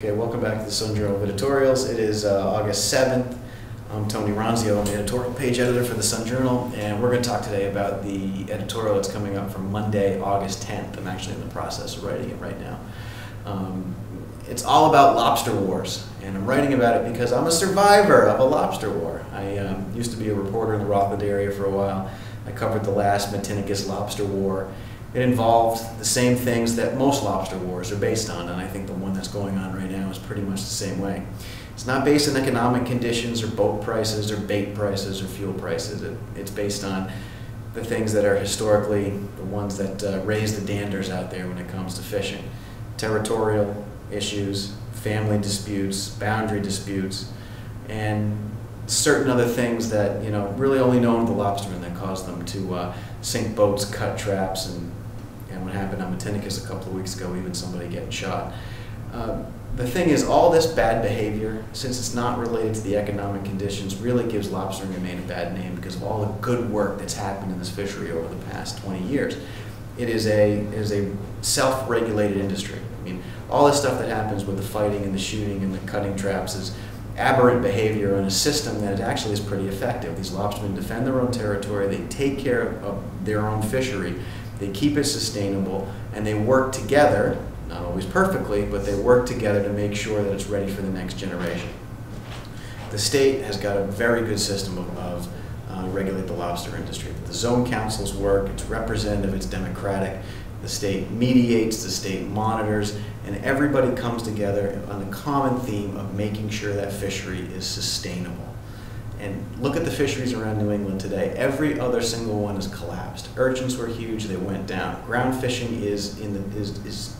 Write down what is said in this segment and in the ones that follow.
Okay, welcome back to the Sun Journal of Editorials. It is uh, August 7th. I'm Tony Ronzio. I'm the editorial page editor for the Sun Journal, and we're going to talk today about the editorial that's coming up for Monday, August 10th. I'm actually in the process of writing it right now. Um, it's all about lobster wars, and I'm writing about it because I'm a survivor of a lobster war. I um, used to be a reporter in the Rockland area for a while. I covered the last Matinicus lobster war it involved the same things that most lobster wars are based on, and I think the one that's going on right now is pretty much the same way. It's not based on economic conditions or boat prices or bait prices or fuel prices. It, it's based on the things that are historically the ones that uh, raise the danders out there when it comes to fishing. Territorial issues, family disputes, boundary disputes, and certain other things that you know really only known the lobstermen that cause them to uh, sink boats, cut traps, and and what happened on Matinicus a couple of weeks ago, even somebody getting shot. Uh, the thing is, all this bad behavior, since it's not related to the economic conditions, really gives lobstering a a bad name because of all the good work that's happened in this fishery over the past 20 years. It is a, it is a self-regulated industry. I mean, all this stuff that happens with the fighting and the shooting and the cutting traps is aberrant behavior in a system that actually is pretty effective. These lobstermen defend their own territory, they take care of their own fishery, they keep it sustainable, and they work together, not always perfectly, but they work together to make sure that it's ready for the next generation. The state has got a very good system of, of uh, regulate the lobster industry. The zone councils work, it's representative, it's democratic. The state mediates, the state monitors, and everybody comes together on the common theme of making sure that fishery is sustainable. And look at the fisheries around New England today. Every other single one has collapsed. Urchins were huge, they went down. Ground fishing is in, the, is, is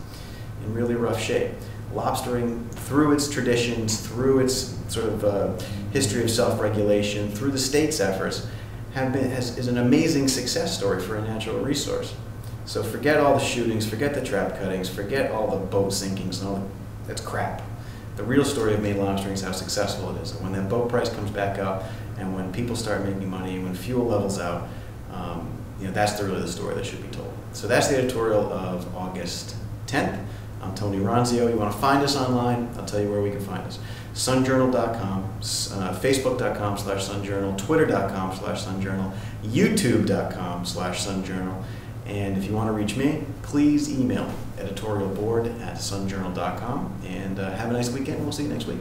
in really rough shape. Lobstering, through its traditions, through its sort of uh, history of self-regulation, through the state's efforts, have been, has, is an amazing success story for a natural resource. So forget all the shootings, forget the trap cuttings, forget all the boat sinkings and all that. That's crap the real story of Maine lobstering is how successful it is. And when that boat price comes back up, and when people start making money, and when fuel levels out, um, you know, that's the, really the story that should be told. So that's the editorial of August 10th. I'm Tony Ronzio. You want to find us online? I'll tell you where we can find us. sunjournal.com, uh, facebook.com slash sunjournal, twitter.com slash sunjournal, youtube.com slash sunjournal, and if you want to reach me, please email editorialboard at sunjournal.com. And uh, have a nice weekend. We'll see you next week.